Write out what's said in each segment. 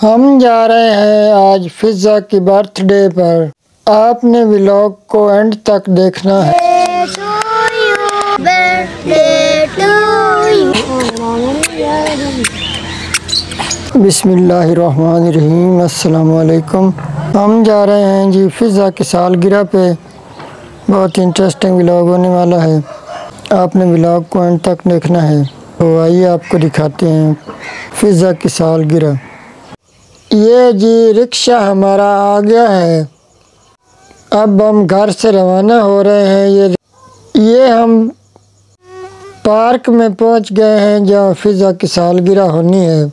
हम जा रहे हैं आज फिजा की बर्थडे पर। आपने व्लॉग को एंड तक देखना है। अस्सलाम वालेकुम हम जा रहे हैं जी फिज़ा की सालगिरह पे। बहुत इंटरेस्टिंग व्लॉग होने वाला है। आपने व्लॉग को एंड तक देखना है। तो आइए आपको दिखाते हैं फिज़ा की सालगिरह। ये जी रिक्शा हमारा आ गया है। अब हम घर से रवाना हो रहे हैं। ये ये हम पार्क में पहुँच गए हैं, जहाँ फिज़ा की सालगिरह होनी है।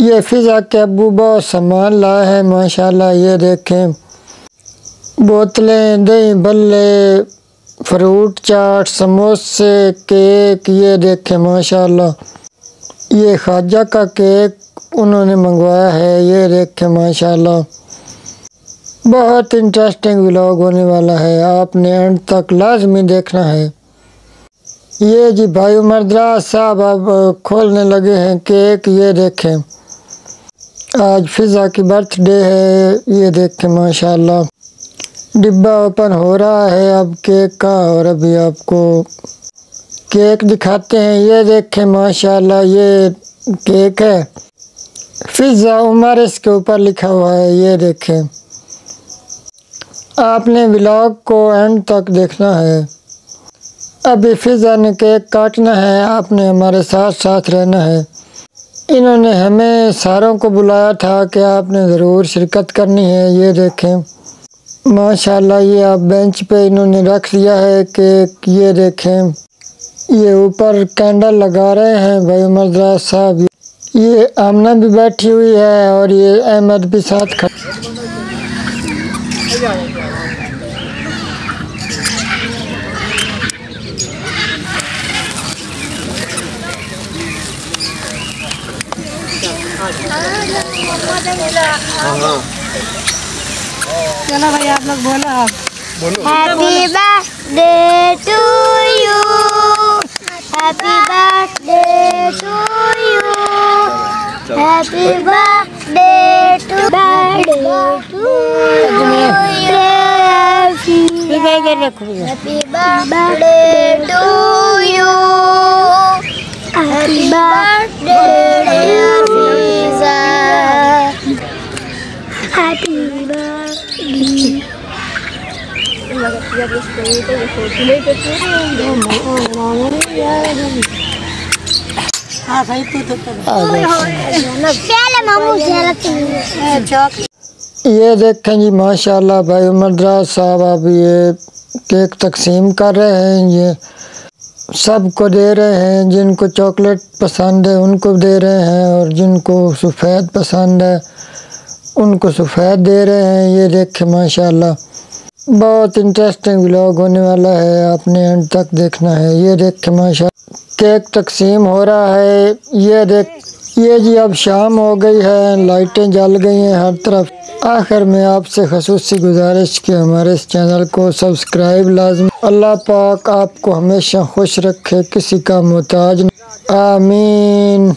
ये फिज़ा के अबू बहुत सामान लाए हैं, माशाल्लाह, ये देखें। बोतलें, दही बल्ले, फ्रूट चाट, समोसे, केक, ये देखें, माशाल्लाह। ये ख्वाजा का केक उन्होंने मंगवाया है, ये देखें माशाल्लाह। बहुत इंटरेस्टिंग व्लॉग होने वाला है, आपने एंड तक लाजमी देखना है। ये जी भाई उमरदराज साहब अब खोलने लगे हैं केक, ये देखें। आज फिज़ा की बर्थडे है, ये देखें माशाल्लाह। डिब्बा ओपन हो रहा है अब केक का, और अभी आपको केक दिखाते हैं। ये देखें, माशाल्लाह, ये केक है। फिज़ा उमर इसके ऊपर लिखा हुआ है, ये देखें। आपने व्लॉग को एंड तक देखना है। अभी फिज़ा ने केक काटना है, आपने हमारे साथ साथ रहना है। इन्होंने हमें सारों को बुलाया था कि आपने ज़रूर शिरकत करनी है, ये देखें। माशाल्लाह, ये आप बेंच पे इन्होंने रख लिया है कि ये देखें। ये ऊपर कैंडल लगा रहे हैं, भाई उमरदराज साहब। ये आमना भी बैठी हुई है और ये अहमद भी साथ खड़ा चलो भाई आप लोग बोलो आप। Happy birthday to you happy birthday to Happy birthday to birthday to you. Happy birthday to you. Happy birthday dear Fiza. Happy birthday. हाँ तू तो कर पहले मामू जरा ये देखें जी माशाल्लाह भाई उमरदराज साहब अब ये केक तकसीम कर रहे हैं ये सबको दे रहे हैं जिनको चॉकलेट पसंद है उनको दे रहे हैं और जिनको सफ़ेद पसंद है उनको सफ़ेद दे रहे हैं ये देखें माशाल्लाह। बहुत इंटरेस्टिंग ब्लॉग होने वाला है, आपने एंड तक देखना है। ये देखें माशा केक तकसीम हो रहा है। ये देख ये जी अब शाम हो गई है, लाइटें जल गई हैं हर तरफ़। आखिर में आपसे खसूसी गुजारिश कि हमारे इस चैनल को सब्सक्राइब लाजमी। अल्लाह पाक आपको हमेशा खुश रखे, किसी का मोहताज आमीन।